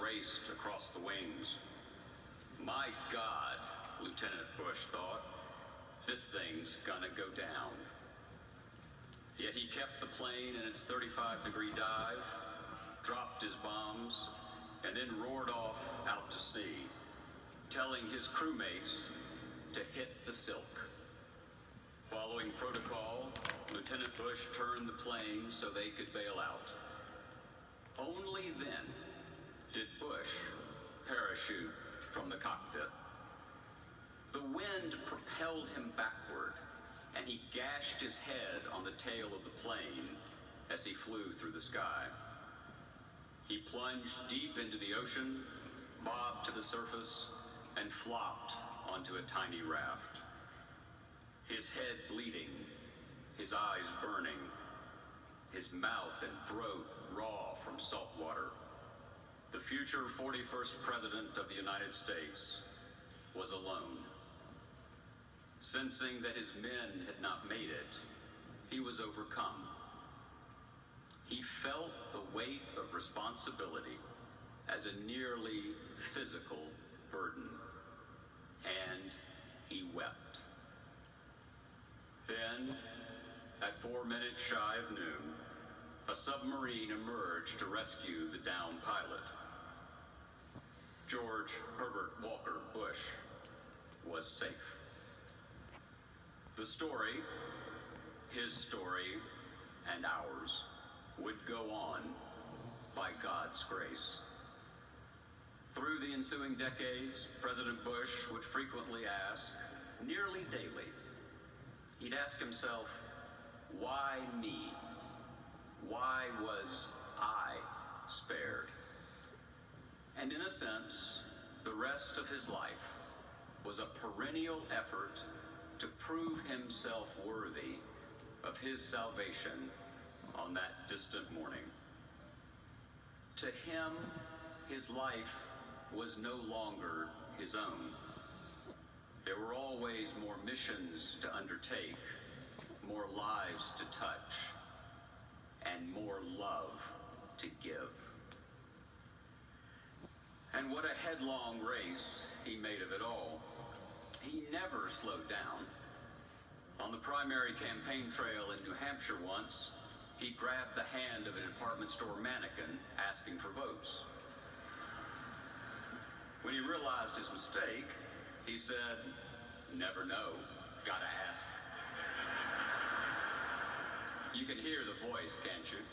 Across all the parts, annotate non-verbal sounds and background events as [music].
raced across the wings. My God, Lieutenant Bush thought, this thing's gonna go down. Yet he kept the plane in its 35 degree dive, dropped his bombs, and then roared off out to sea, telling his crewmates to hit the silk. Following protocol, Lieutenant Bush turned the plane so they could bail out. Only then did Bush parachute from the cockpit. The wind propelled him backward, and he gashed his head on the tail of the plane as he flew through the sky. He plunged deep into the ocean, bobbed to the surface, and flopped onto a tiny raft. His head bleeding, his eyes burning, his mouth and throat raw from salt water. The future 41st President of the United States was alone. Sensing that his men had not made it, he was overcome. He felt the weight of responsibility as a nearly physical burden, and he wept. Then, at four minutes shy of noon, a submarine emerged to rescue the downed pilot. George Herbert Walker Bush was safe. The story, his story, and ours, would go on by God's grace. Through the ensuing decades, President Bush would frequently ask, nearly daily, he'd ask himself, why me? Why was I spared? And in a sense, the rest of his life was a perennial effort to prove himself worthy of his salvation on that distant morning. To him, his life was no longer his own. There were always more missions to undertake, more lives to touch, and more love to give. And what a headlong race he made of it all. He never slowed down. On the primary campaign trail in New Hampshire once, he grabbed the hand of a department store mannequin asking for votes. When he realized his mistake, he said, Never know, gotta ask. You can hear the voice, can't you?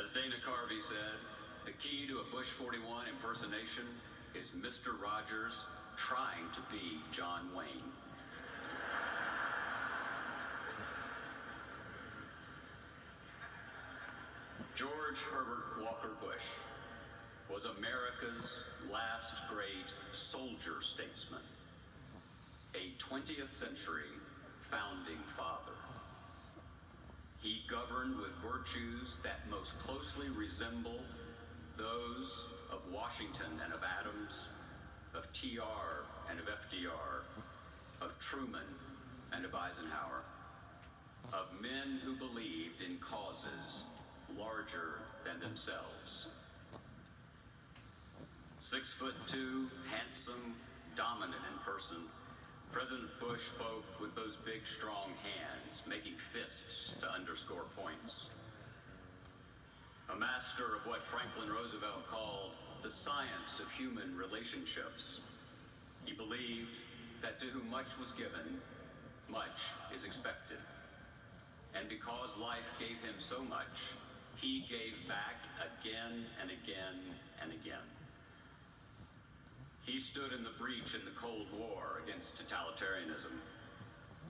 As Dana Carvey said, the key to a Bush 41 impersonation is Mr. Rogers trying to be John Wayne. George Herbert Walker Bush was America's last great soldier statesman, a 20th century founding father. He governed with virtues that most closely resemble those of Washington and of Adams, of TR and of FDR, of Truman and of Eisenhower, of men who believed in causes larger than themselves. Six foot two, handsome, dominant in person, President Bush spoke with those big, strong hands, making fists to underscore points. A master of what Franklin Roosevelt called the science of human relationships. He believed that to whom much was given, much is expected. And because life gave him so much, he gave back again and again and again. He stood in the breach in the Cold War against totalitarianism.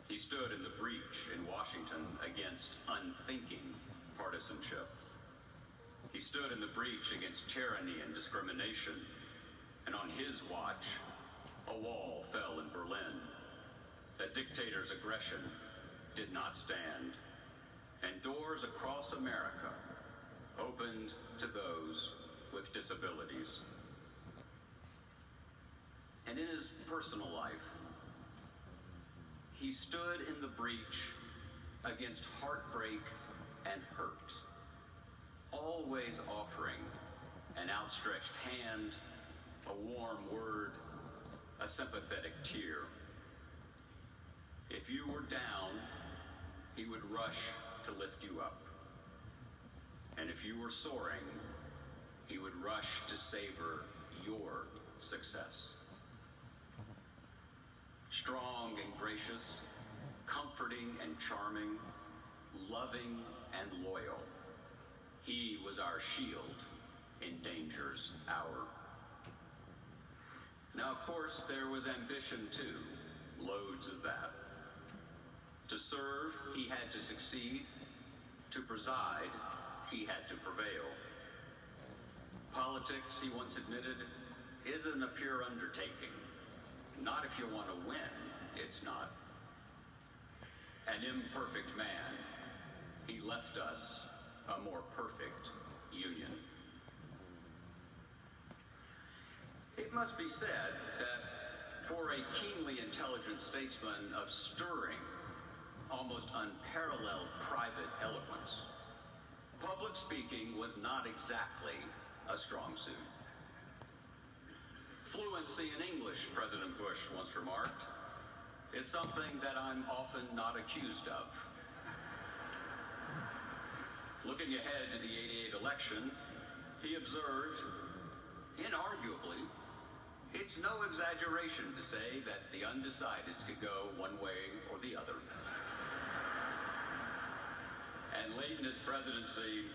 He stood in the breach in Washington against unthinking partisanship. He stood in the breach against tyranny and discrimination. And on his watch, a wall fell in Berlin. A dictator's aggression did not stand. And doors across America opened to those with disabilities. And in his personal life, he stood in the breach against heartbreak and hurt, always offering an outstretched hand, a warm word, a sympathetic tear. If you were down, he would rush to lift you up. And if you were soaring, he would rush to savor your success. Strong and gracious, comforting and charming, loving and loyal. He was our shield in danger's hour. Now, of course, there was ambition too, loads of that. To serve, he had to succeed. To preside, he had to prevail. Politics, he once admitted, isn't a pure undertaking. Not if you want to win, it's not. An imperfect man, he left us a more perfect union. It must be said that for a keenly intelligent statesman of stirring, almost unparalleled private eloquence, public speaking was not exactly a strong suit. Fluency in English, President Bush once remarked, is something that I'm often not accused of. Looking ahead to the 88 election, he observed, inarguably, it's no exaggeration to say that the undecideds could go one way or the other. And late in his presidency,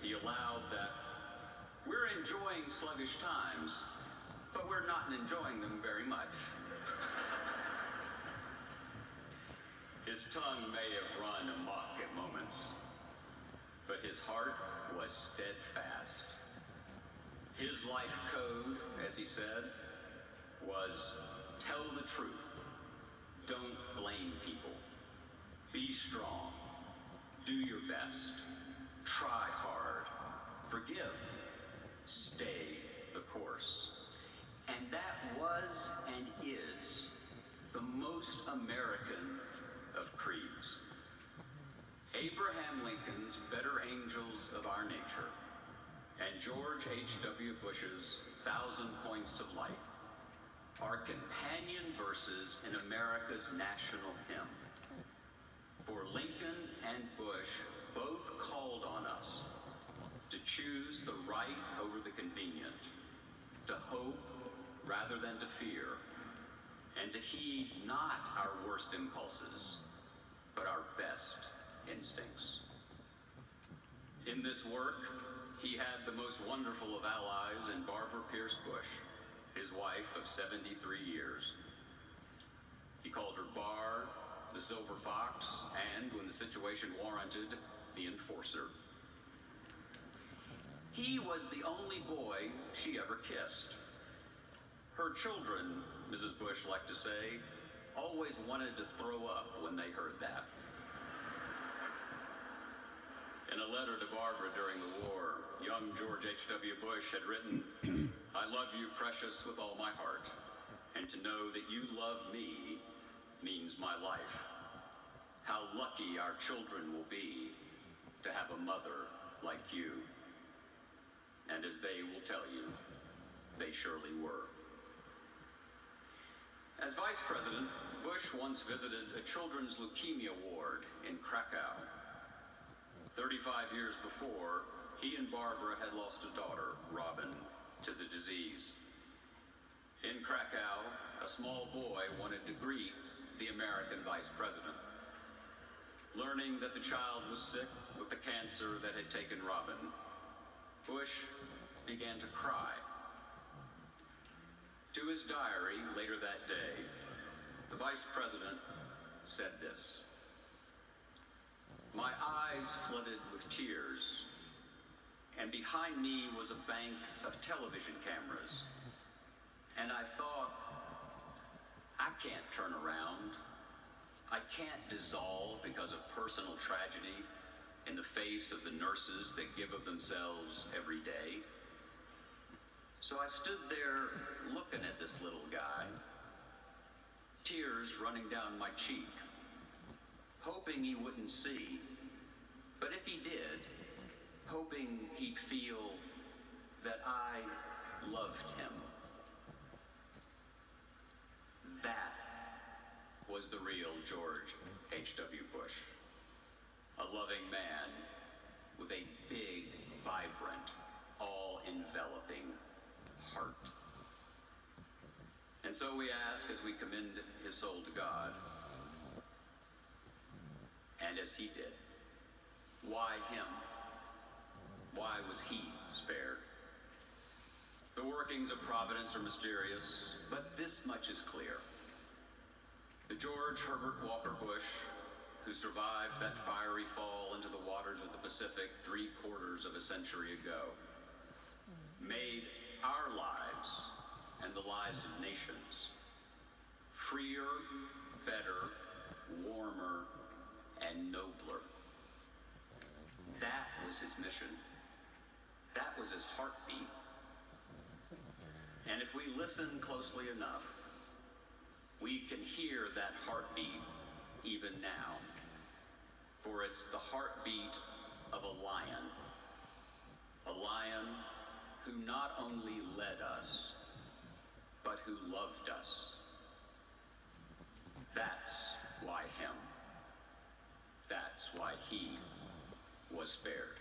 he allowed that we're enjoying sluggish times, but we're not enjoying them very much. His tongue may have run amok at moments, but his heart was steadfast. His life code, as he said, was tell the truth. Don't blame people. Be strong. Do your best. Try hard. Forgive. Stay the course. And that was and is the most American of creeds. Abraham Lincoln's better angels of our nature and George H.W. Bush's thousand points of light are companion verses in America's national hymn. For Lincoln and Bush both called on us to choose the right over the convenient, to hope rather than to fear, and to heed not our worst impulses, but our best instincts. In this work, he had the most wonderful of allies in Barbara Pierce Bush, his wife of 73 years. He called her Bar, the Silver Fox, and, when the situation warranted, the Enforcer. He was the only boy she ever kissed. Her children, Mrs. Bush liked to say, always wanted to throw up when they heard that. In a letter to Barbara during the war, young George H.W. Bush had written, [clears throat] I love you, precious, with all my heart, and to know that you love me means my life. How lucky our children will be to have a mother like you. And as they will tell you, they surely were. As vice president, Bush once visited a children's leukemia ward in Krakow. 35 years before, he and Barbara had lost a daughter, Robin, to the disease. In Krakow, a small boy wanted to greet the American vice president. Learning that the child was sick with the cancer that had taken Robin, Bush began to cry. To his diary later that day, the vice president said this. My eyes flooded with tears, and behind me was a bank of television cameras. And I thought, I can't turn around. I can't dissolve because of personal tragedy in the face of the nurses that give of themselves every day. So I stood there looking at this little guy, tears running down my cheek hoping he wouldn't see, but if he did, hoping he'd feel that I loved him. That was the real George H.W. Bush. A loving man with a big, vibrant, all enveloping heart. And so we ask as we commend his soul to God, and as he did, why him? Why was he spared? The workings of providence are mysterious, but this much is clear. The George Herbert Walker Bush, who survived that fiery fall into the waters of the Pacific three quarters of a century ago, made our lives and the lives of nations freer, better, warmer, and nobler. That was his mission. That was his heartbeat. And if we listen closely enough, we can hear that heartbeat even now. For it's the heartbeat of a lion. A lion who not only led us, but who loved us. That's why him. That's why he was spared.